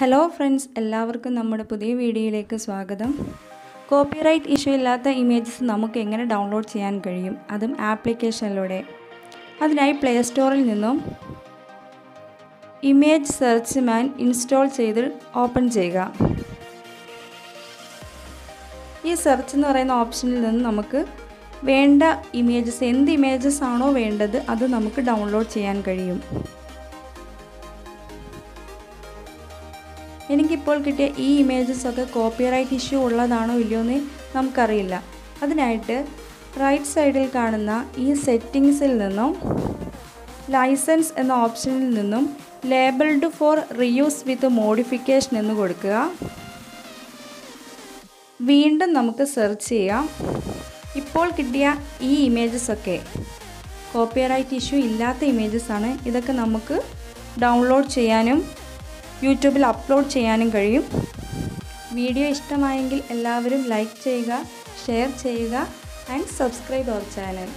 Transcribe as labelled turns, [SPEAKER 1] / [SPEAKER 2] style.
[SPEAKER 1] Hello friends എല്ലാവർക്കും നമ്മുടെ പുതിയ വീഡിയോയിലേക്ക് സ്വാഗതം. കോപ്പിറൈറ്റ് ഇഷ്യൂ ഇല്ലാത്ത ഇമേജസ് നമുക്ക് എങ്ങനെ ഡൗൺലോഡ് ചെയ്യാൻ കഴിയും? അതും ആപ്ലിക്കേഷനിലൂടെ അതിനായി പ്ലേ സ്റ്റോറിൽ നിന്നും ഇമേജ് സെർച്ച് മാൻ ഇൻസ്റ്റാൾ ചെയ്ത് ഓപ്പൺ ചെയ്യുക. ഈ സെർച്ച് എന്ന് പറയുന്ന ഓപ്ഷനിൽ നിന്ന് നമുക്ക് വേണ്ട ഇമേജസ് എന്ത് ഇമേജസ് ആണോ വേണ്ടത് അത് നമുക്ക് ഡൗൺലോഡ് ചെയ്യാൻ കഴിയും. എനിക്കിപ്പോൾ കിട്ടിയ ഈ ഇമേജസ് ഒക്കെ കോപ്പിറൈറ്റ് ഇഷ്യൂ ഉള്ളതാണോ ഇല്ലയോ എന്ന് നമുക്കറിയില്ല. അതിനായിട്ട് റൈറ്റ് സൈഡിൽ കാണുന്ന ഈ സെറ്റിങ്സിൽ നിന്നും ലൈസൻസ് എന്ന ഓപ്ഷനിൽ നിന്നും labelled for reuse with modification എന്ന് കൊടുക്കുക. വീണ്ടും നമുക്ക് സെർച്ച് ചെയ്യാം. ഇപ്പോൾ കിട്ടിയ ഈ ഇമേജസ് ഒക്കെ കോപ്പിറൈറ്റ് ഇഷ്യൂ ഇല്ലാത്ത ഇമേജസ് ആണ്. ഇതൊക്കെ നമുക്ക് ഡൗൺലോഡ് ചെയ്യാനും യൂട്യൂബിൽ അപ്ലോഡ് ചെയ്യാനും കഴിയും. വീഡിയോ ഇഷ്ടമായെങ്കിൽ എല്ലാവരും ലൈക്ക് ചെയ്യുക ഷെയർ ചെയ്യുക ആൻഡ് സബ്സ്ക്രൈബ് അവർ ചാനൽ.